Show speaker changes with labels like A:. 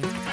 A: Bye.